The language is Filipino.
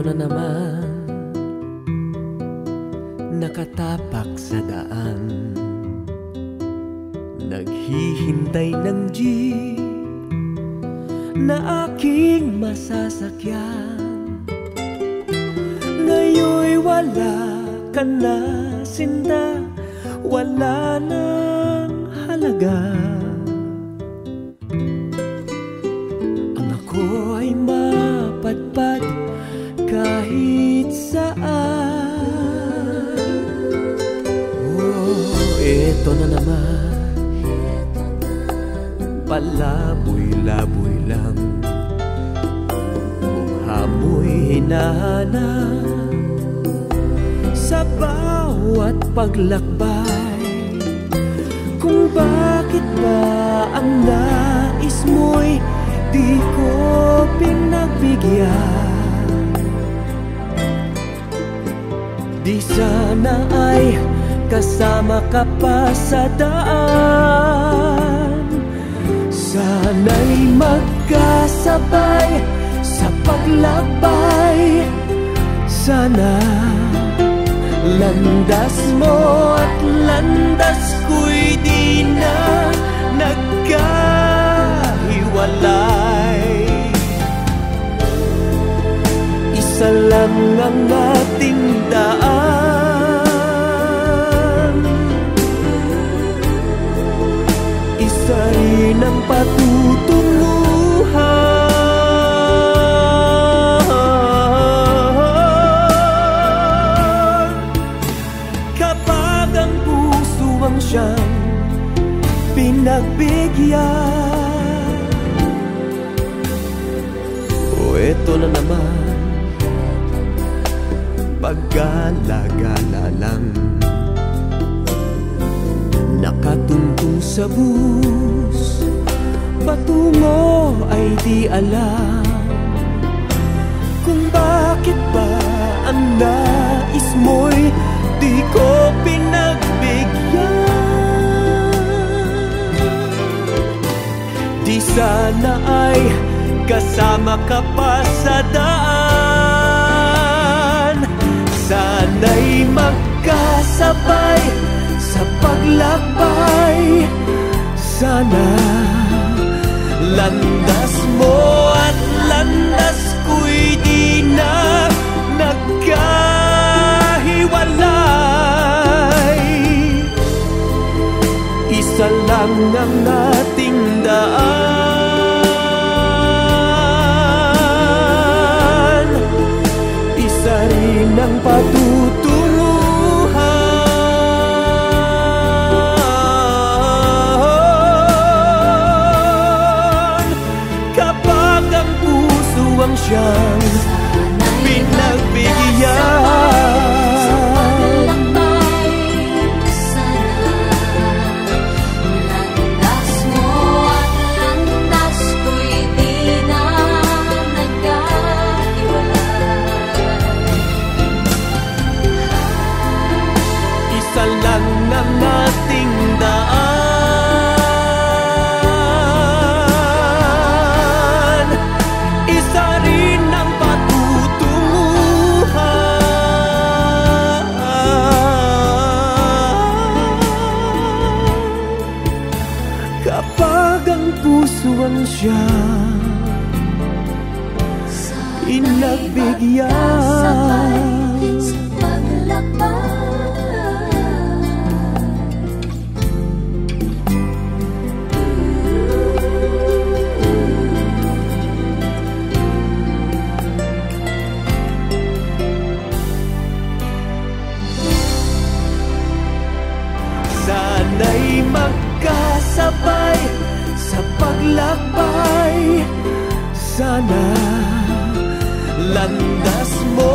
na naman. Nakatapak sa daan. Naghihintay ng jeep Na aking masasakyan. Ngayon'y wala ka na sinda Wala nang halaga Eto na naman. Palaboy-laboy lang. Mukha mo'y hinahanap Sa bawat paglakbay Kung bakit ba ang nais mo'y Di ko pinagbigyan? Di sana ay kasama ka pa sa daan. Sana'y magkasabay sa paglakbay Sana landas mo at landas ko'y di na nagkahiwalay. Isa lang ang ating daan Isa rin ang patutunguhan Kapag ang puso ang siyang pinagbigyan. O eto na naman Paggala-gala lang. Nakatungtong sa bus ay di alam Kung bakit ba ang nais mo'y Di ko pinagbigyan. Di sana ay kasama ka pa sa daan. Sana'y magkasabay sa paglakbay. Sana landas mo at landas ko'y di na nagkahiwalay. Isa lang ang ating daan. Isa rin ang patutunguhan puso puso ang paglakbay Sana landas mo